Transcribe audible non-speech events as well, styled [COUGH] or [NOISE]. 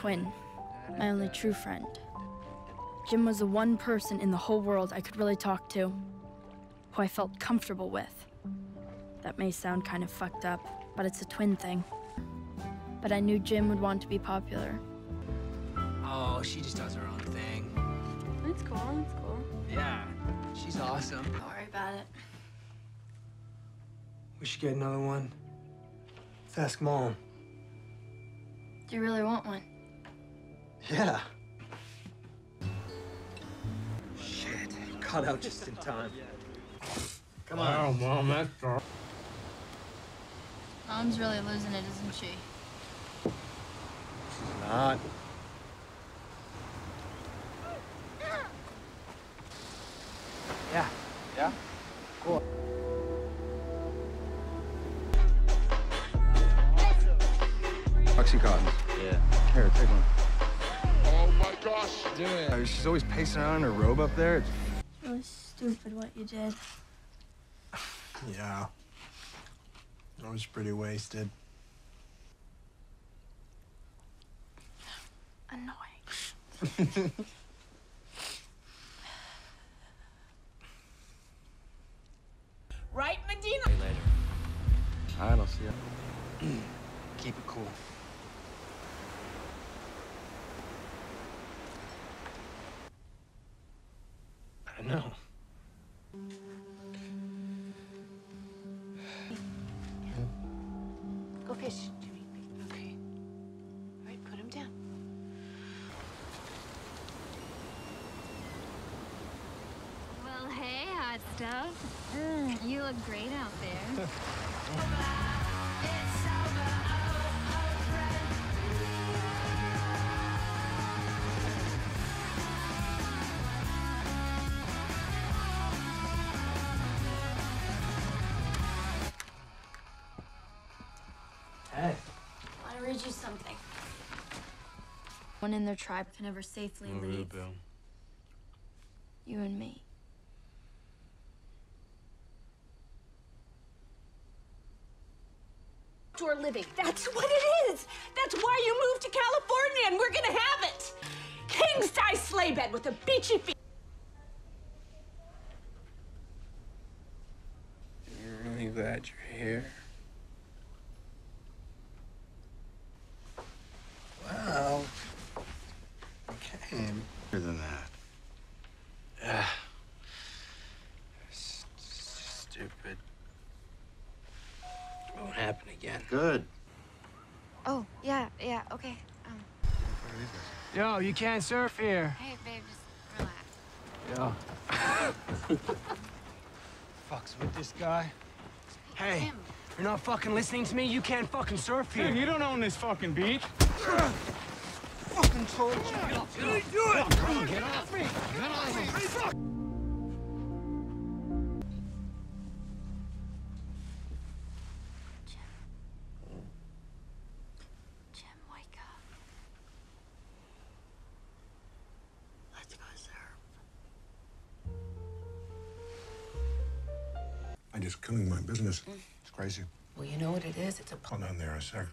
twin, my only true friend. Jim was the one person in the whole world I could really talk to, who I felt comfortable with. That may sound kind of fucked up, but it's a twin thing. But I knew Jim would want to be popular. Oh, she just does her own thing. That's cool, that's cool. Yeah, she's awesome. Don't worry about it. We should get another one. Let's ask Mom. Do you really want one? Yeah. Shit, got out just in time. Come on. Oh, Mom, that's dark. Mom's really losing it, isn't she? She's Not. Yeah. Yeah? Cool. Oxycontin. Yeah. Here, take one. Oh my gosh. Do it. Oh, she's always pacing around in her robe up there. It's It was stupid what you did. [SIGHS] Yeah. I was pretty wasted. Annoying. [LAUGHS] Right, Medina? See you later. all right, I'll see you. Keep it cool. I know. Go fish, Jimmy. Okay. All right, put him down. Well, hey, hot stuff. Mm, you look great out there. [LAUGHS] Hey. I want to read you something. One in their tribe can never safely leave. You and me. Outdoor living. That's what it is. That's why you moved to California, and we're gonna have it. King size sleigh bed with a beachy feel. You're really glad you're here. Well, you came. Better than that. Yeah. It's just stupid. It won't happen again. Good. Oh, yeah, yeah, okay. Um, Yo, you can't surf here. hey, babe, just relax. Yo. [LAUGHS] Fucks with this guy. Hey, Him. you're not fucking listening to me? You can't fucking surf here. Hey, you don't own this fucking beach. Fucking told you. Get off, get off. Do it. Get off me. Get off me. Jim, wake up. Let's go surf. I just killing my business. It's crazy. Well, you know what it is? It's a Call on there a sec.